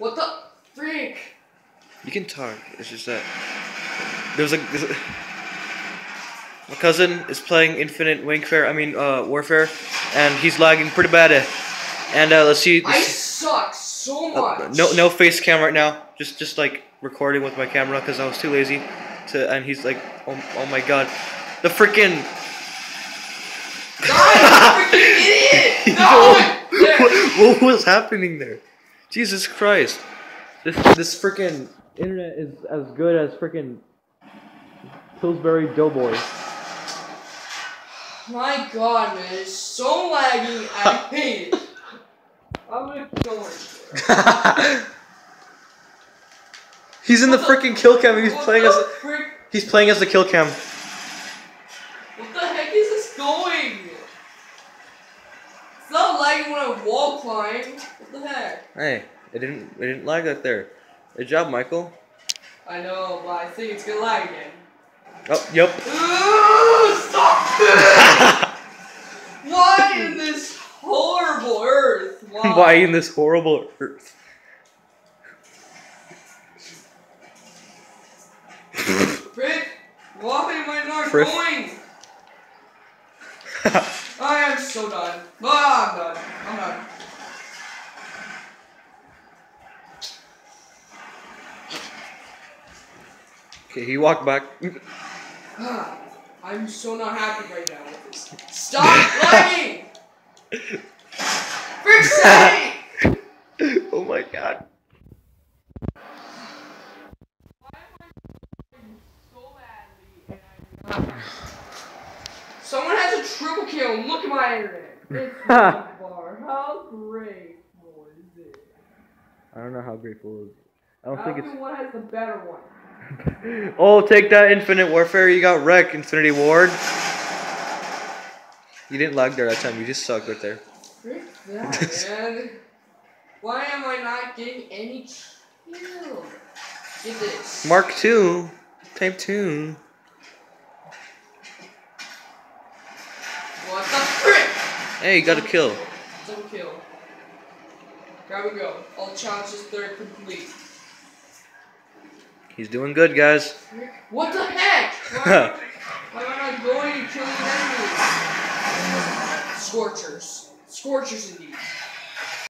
What the freak? You can talk. It's just that there's a, there's a my cousin is playing Infinite Wingfare. I mean, uh, Warfare, and he's lagging pretty bad. uh, And uh, let's see. I suck so Uh, much. no, no face cam right now. Just, just like recording with my camera because I was too lazy to. And he's like, oh, oh my god, the freaking. You freaking idiot! No! What, what was happening there? Jesus Christ! This, this freaking internet is as good as freaking Pillsbury Doughboy. My god, man, it's so laggy. I hate it. I'm gonna kill her. he's in the What the- freaking kill cam. and He's playing the as frick? he's playing as the kill cam. What the heck is this going? It's not lagging when I wall climb. What the heck? Hey, it didn't it didn't lag that there. Good job, Michael. I know, but I think it's gonna lag again. Oh, yep. Ooh, stop it! Why in this horrible earth? Why? Why in this horrible earth? Frick, why am I not Frick. going? So done. Ah, I'm done. I'm done. okay, he walked back. I'm so not happy right now. Stop lagging! Frick sake! Triple kill. Look at my internet. It's far. How great is it? I don't know how grateful it is. I don't I think it's. one has the better one. oh, take that, Infinite Warfare. You got wrecked, Infinity Ward. You didn't lag there that time. You just sucked right there. That, man. Why am I not getting any kill? Get this. Mark two, type two. What the frick? Hey, you got a kill. Double kill. Grab and go. All challenges third complete. He's doing good, guys. What the heck? Why, why am I not going and killing enemies? Scorchers. Scorchers indeed.